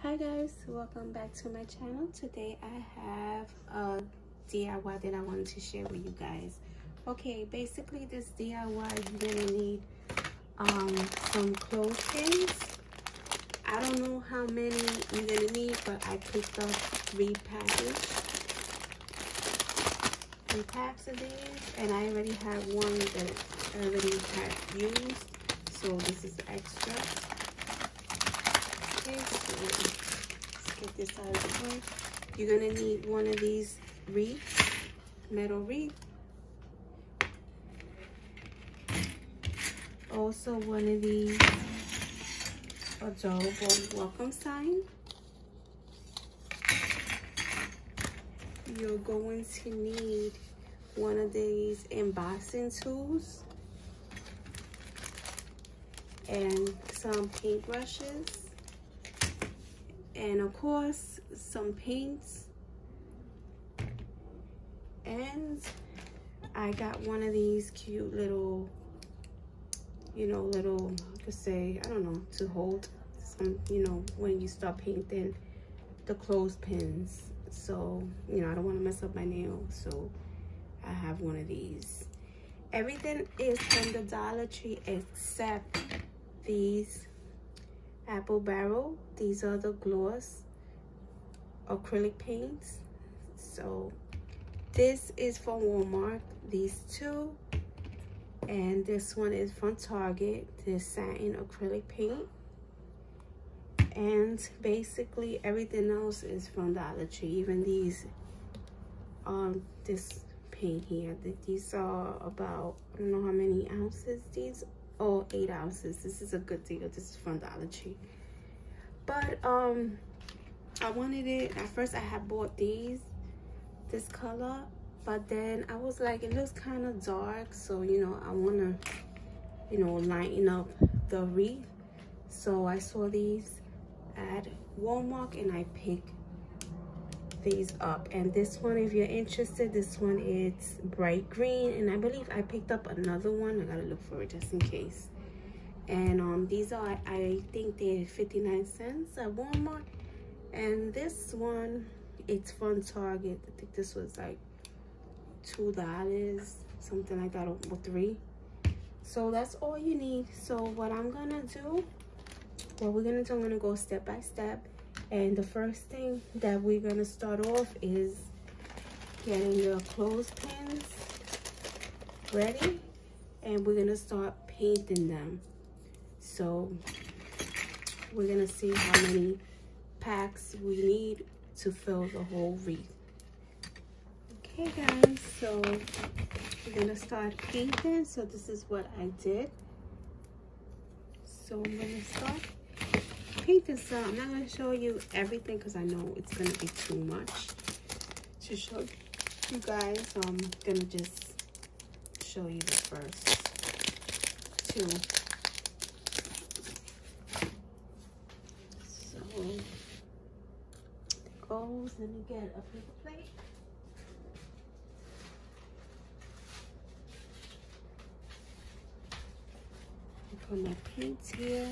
hi guys welcome back to my channel. Today i have a diy that i wanted to share with you guys. Okay basically this diy you're gonna need um some clothespins i don't know how many you're gonna need but i picked up three packages three packs of these and i already have one that I already had used so this is extra okay let's get this out of the way. You're gonna need one of these wreaths metal wreath also one of these adorable welcome sign. You're going to need one of these embossing tools and some paintbrushes and of course some paints. And I got one of these cute little you know little could say I don't know to hold some you know when you start painting the clothespins. So you know I don't want to mess up my nail so I have one of these. Everything is from the Dollar Tree except these apple barrel. These are the gloss. Acrylic paints. So this is from walmart. These two. And this one is from target. This satin acrylic paint. And basically everything else is from dollar tree. Even these um this paint here. These are about i don't know how many ounces these oh eight ounces. This is a good deal. This is from dollar tree. But um i wanted it. At first i had bought these this color but then i was like it looks kind of dark so you know i want to you know lighten up the wreath. So i saw these at walmart and i picked these up. And this one if you're interested this one is bright green. And i believe i picked up another one. I gotta look for it just in case. And um these are i think they're 59 cents at walmart. And this one it's from target. I think this was like two dollars something like that or three. So that's all you need. So what i'm gonna do what we're gonna do i'm gonna go step by step and the first thing that we're gonna start off is getting the clothespins ready and we're gonna start painting them. So we're gonna see how many packs we need to fill the whole wreath. Okay guys so we're gonna start painting. So this is what i did. So i'm gonna start painting some. I'm not going to show you everything because I know it's going to be too much to show you guys. So I'm going to just show you the first two. So, goes. Let me get a paper plate. Put my paints here.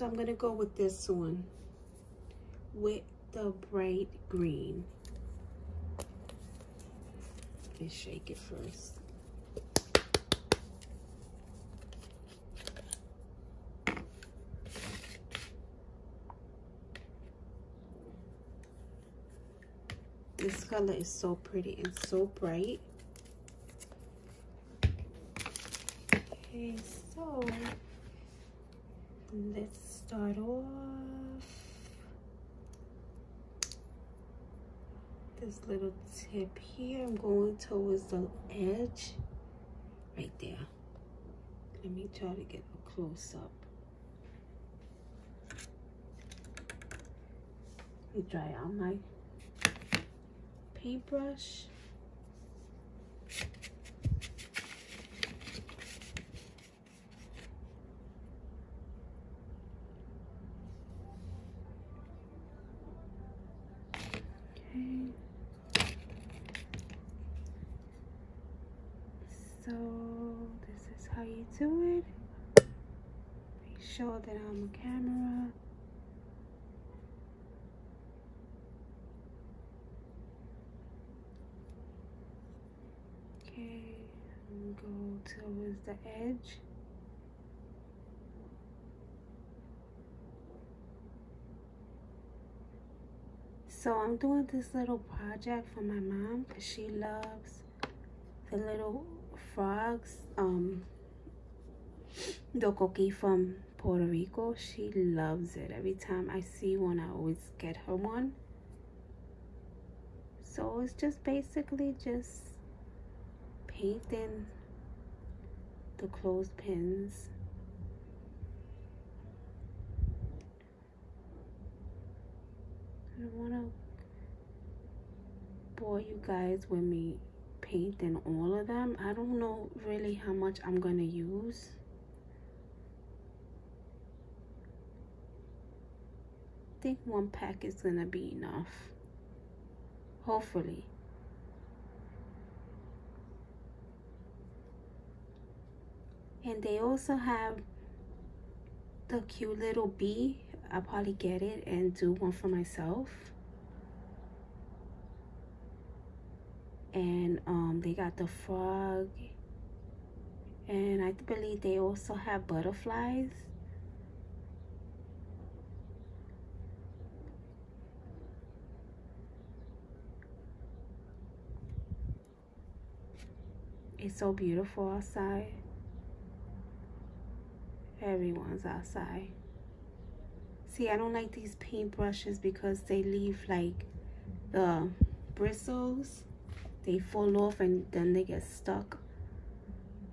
So I'm gonna go with this one with the bright green. Let's shake it first. This color is so pretty and so bright. Okay, so let's start off this little tip here. I'm going towards the edge right there. Let me try to get a close up. Let me dry out my paintbrush. to it. Make sure that I'm on camera. Okay, and go towards the edge. So I'm doing this little project for my mom because she loves the little frogs. Um, the coquí from Puerto Rico. She loves it. Every time I see one, I always get her one. So it's just basically just painting the clothespins. I don't want to bore you guys with me painting all of them. I don't know really how much I'm going to use. Think one pack is to be enough. Hopefully. And they also have the cute little bee. I'll probably get it and do one for myself. And um, they got the frog. And I believe they also have butterflies. It's so beautiful outside. Everyone's outside. See, I don't like these paintbrushes because they leave like the bristles. They fall off and then they get stuck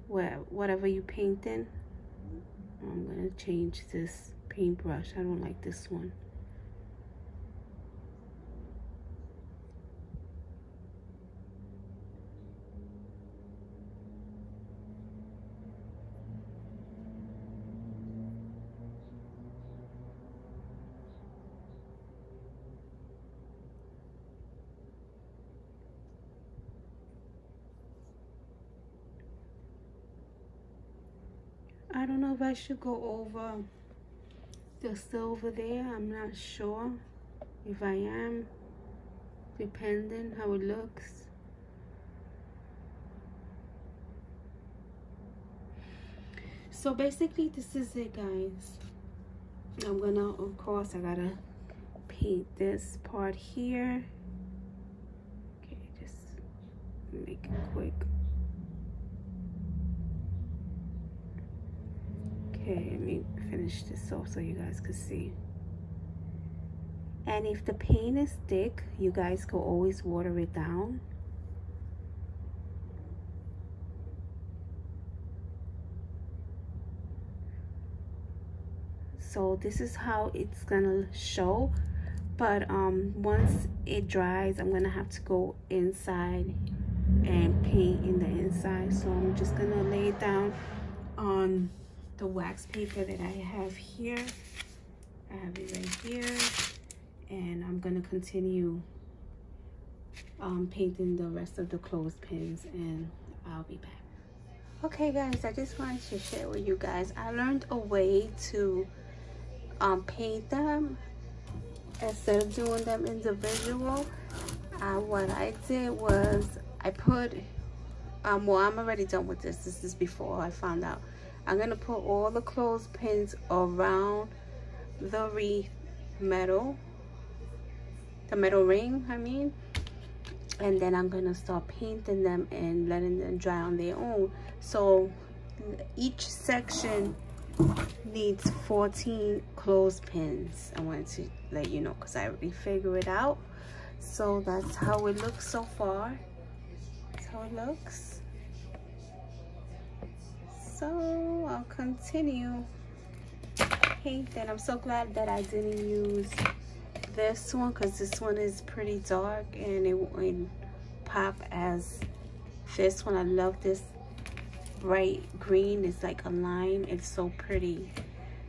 where whatever you painting. I'm gonna change this paintbrush. I don't like this one. Don't know if I should go over the silver there. I'm not sure if I am, depending how it looks. So basically this is it guys. I'm gonna, of course, I gotta paint this part here. Okay, just make it quick. Okay, let me finish this off so you guys can see. And if the paint is thick, you guys can always water it down. So this is how it's gonna show. But um, once it dries, I'm gonna have to go inside and paint in the inside. So I'm just gonna lay it down on the wax paper that I have here. I have it right here. And I'm going to continue um, painting the rest of the clothespins and I'll be back. Okay guys, I just wanted to share with you guys. I learned a way to um, paint them instead of doing them individual. Uh, what I did was I put, um, well I'm already done with this. This is before I found out I'm going to put all the clothespins around the wreath metal, the metal ring, I mean. And then I'm going to start painting them and letting them dry on their own. So each section needs 14 clothespins. I wanted to let you know because I already figured it out. So that's how it looks so far. That's how it looks so I'll continue painting. I'm so glad that I didn't use this one because this one is pretty dark and it wouldn't pop as this one. I love this bright green. It's like a lime. It's so pretty.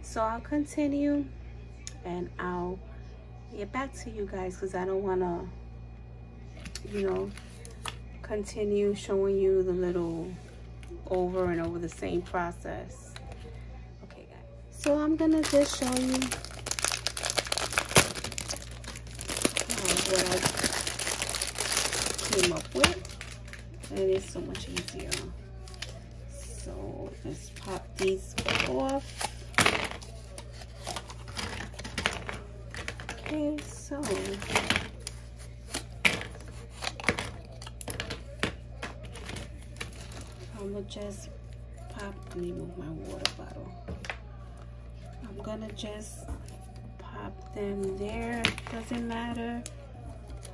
So I'll continue and I'll get back to you guys because I don't want to, you know, continue showing you the little over and over the same process. Okay, guys. So I'm gonna just show you what I came up with. And it's so much easier. so let's pop these off okay so I'm gonna just pop let me move my water bottle. I'm gonna just pop them there. Doesn't matter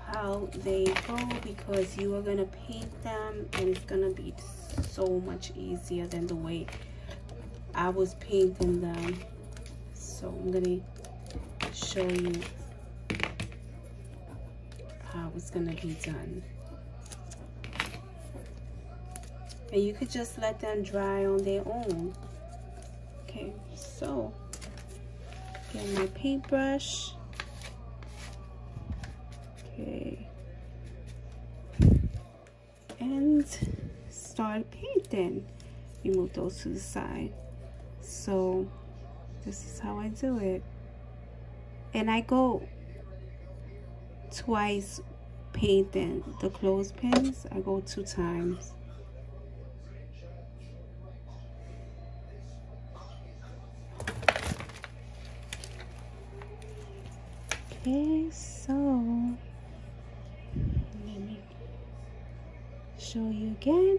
how they go because you are gonna paint them and it's gonna be so much easier than the way I was painting them. So I'm gonna show you how it's gonna be done and you could just let them dry on their own. Okay so get my paintbrush. Okay. And start painting. You move those to the side. So this is how I do it. And I go twice painting. The clothespins I go two times okay so let me show you again.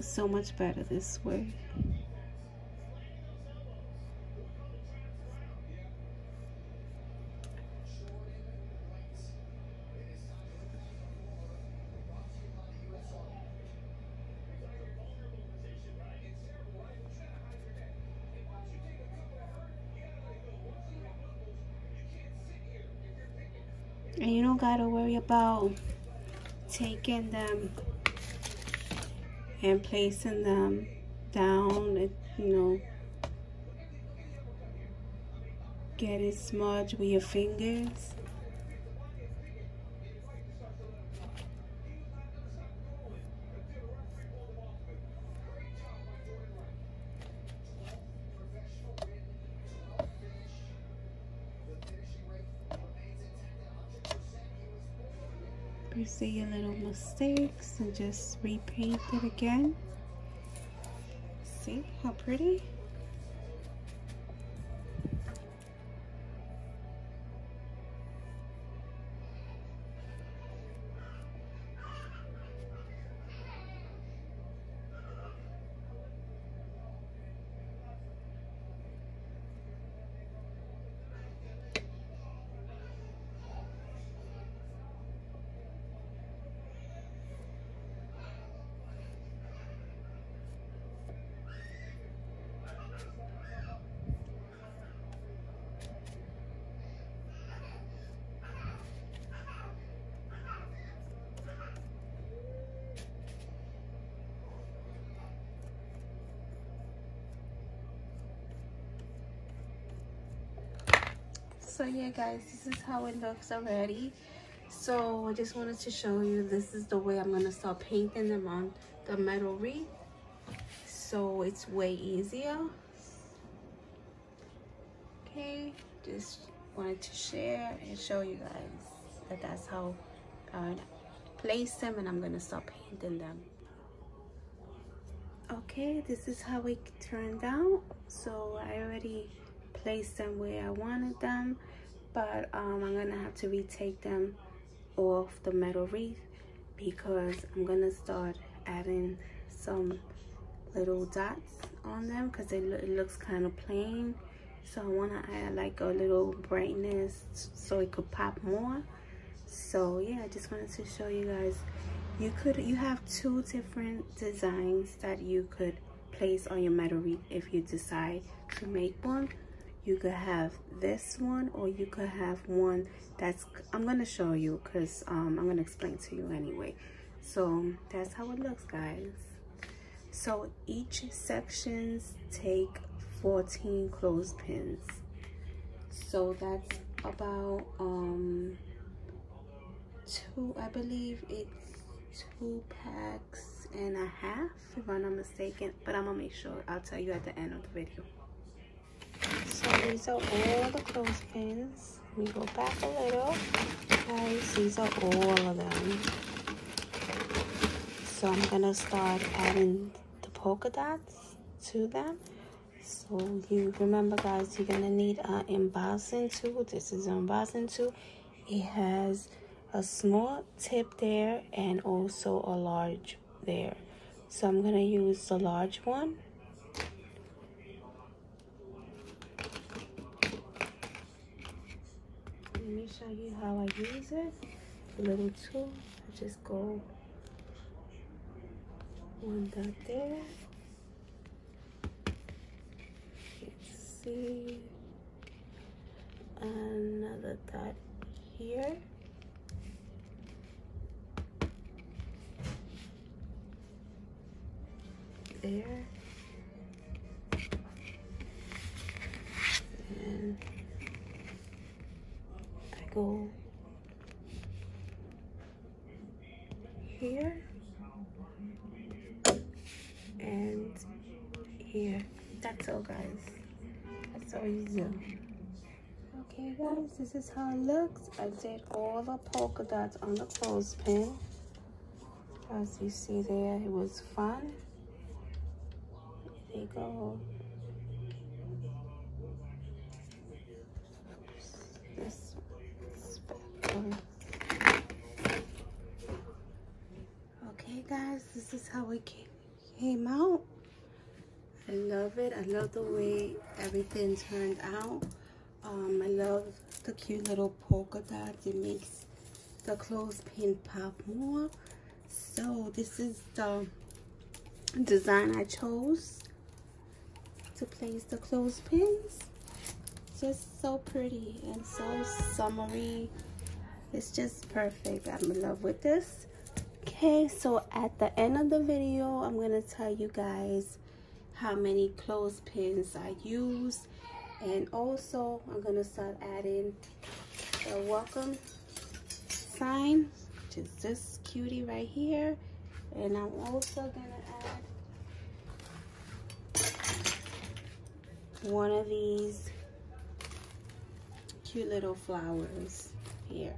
So much better this way and you don't gotta worry about taking them and placing them down you know. Get it smudged with your fingers see your little mistakes and just repaint it again. See how pretty so yeah guys this is how it looks already. So i just wanted to show you this is the way i'm going to start painting them on the metal wreath so it's way easier. Okay just wanted to share and show you guys that that's how i place them and i'm going to start painting them. Okay this is how it turned out. So i already place them where I wanted them but um, I'm gonna have to retake them off the metal wreath because I'm gonna start adding some little dots on them because it, lo it, looks kind of plain. So I want to add like a little brightness so it could pop more. So yeah I just wanted to show you guys. You could you have two different designs that you could place on your metal wreath if you decide to make one you could have this one or you could have one that's i'm to show you because um, i'm to explain to you anyway. So that's how it looks guys. So each sections take 14 clothespins. So that's about um two i believe it's two packs and a half if i'm not mistaken but i'm gonna make sure i'll tell you at the end of the video So these are all the clothespins. We go back a little. Guys, these are all of them. So I'm gonna start adding the polka dots to them. So you remember guys, you're gonna need an embossing tool. This is an embossing tool. It has a small tip there and also a large there. So I'm gonna use the large one. Let me show you how I use it. A little tool, I just go one dot there. Let's see another dot here. There. And I go here and here. That's all guys. That's all you do. Okay guys, this is how it looks. I did all the polka dots on the clothespin. As you see there, it was fun. There you go. This Guys, this is how it came out. I love it. I love the way everything turned out. Um, I love the cute little polka dots. It makes the clothespin pop more. So this is the design I chose to place the clothespins. Just so pretty and so summery. It's just perfect. I'm in love with this. Okay, so at the end of the video, I'm to tell you guys how many clothespins I use. And also i'm gonna start adding the welcome sign which is this cutie right here. And i'm also gonna add one of these cute little flowers here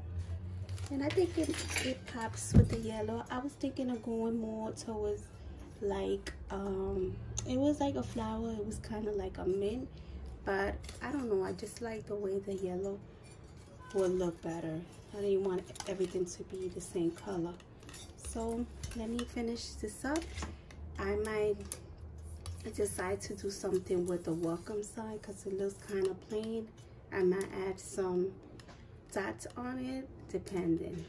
and i think it, it pops with the yellow. I was thinking of going more towards like um it was like a flower. It was kind of like a mint but I don't know. I just like the way the yellow would look better. I didn't want everything to be the same color. So let me finish this up. I might decide to do something with the welcome sign because it looks kind of plain. I might add some dots on it depending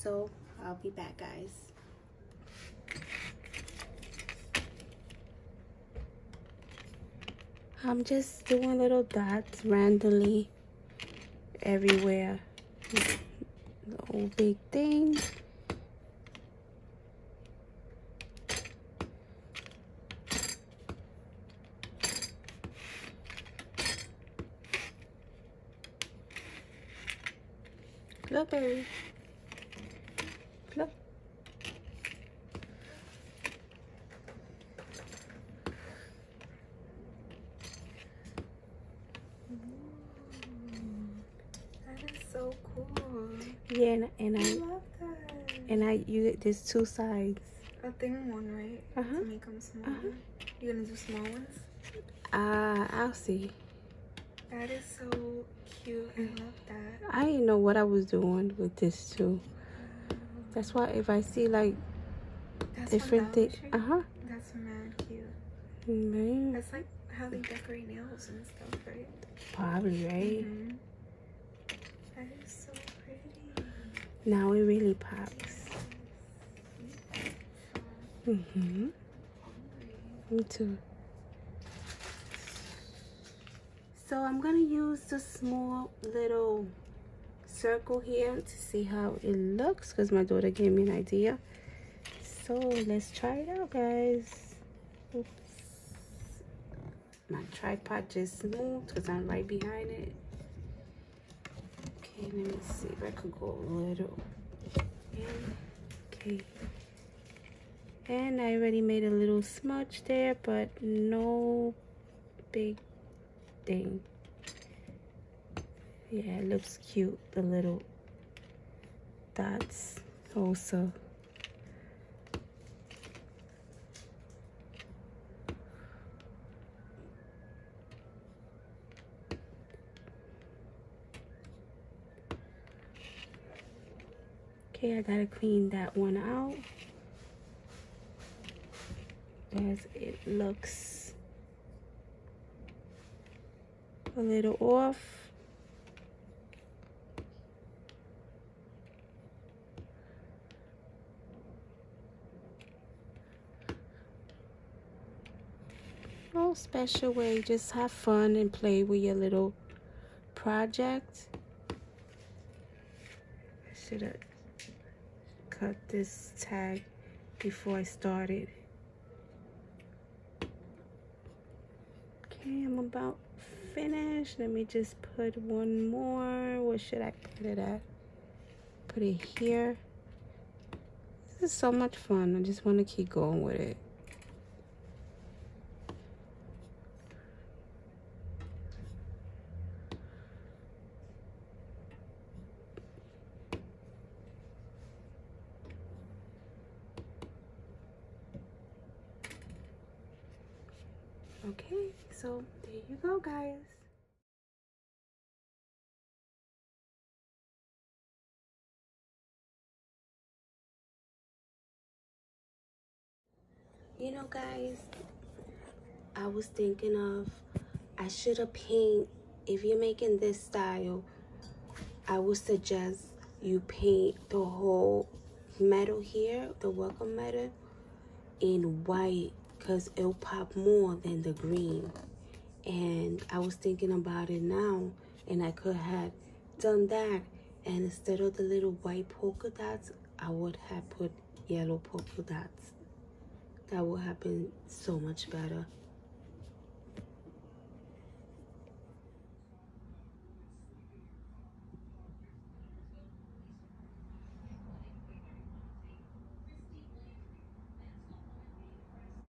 so I'll be back guys I'm just doing little dots randomly everywhere. The whole big thing. Blueberry. Yeah, and, and I, I love that. And I, you, there's two sides. A thin one, right? Uh huh. To make them small. Uh huh. You gonna do small ones? Uh, I'll see. That is so cute. I love that. I didn't know what I was doing with this too. That's why if I see like That's different things, uh huh. That's mad cute. Man. That's like how they decorate nails and stuff, right? Probably right. Mm -hmm. That is so pretty. now it really pops. Mm-hmm. Me too. So I'm going to use the small little circle here to see how it looks because my daughter gave me an idea. So let's try it out, guys. Oops. My tripod just moved because I'm right behind it. Okay, let me see if I could go a little in. Okay. And I already made a little smudge there, but no big thing. Yeah, it looks cute, the little dots also. Okay, I gotta clean that one out. As it looks a little off. No special way, just have fun and play with your little project. I should have cut this tag before I started. Okay, I'm about finished. Let me just put one more. Where should I put it at? Put it here. This is so much fun. I just want to keep going with it. Okay, so there you go, guys. You know, guys, I was thinking of I should have paint. If you're making this style, I would suggest you paint the whole metal here, the welcome metal, in white because it'll pop more than the green. And I was thinking about it now, and I could have done that. And instead of the little white polka dots, I would have put yellow polka dots. That would have been so much better.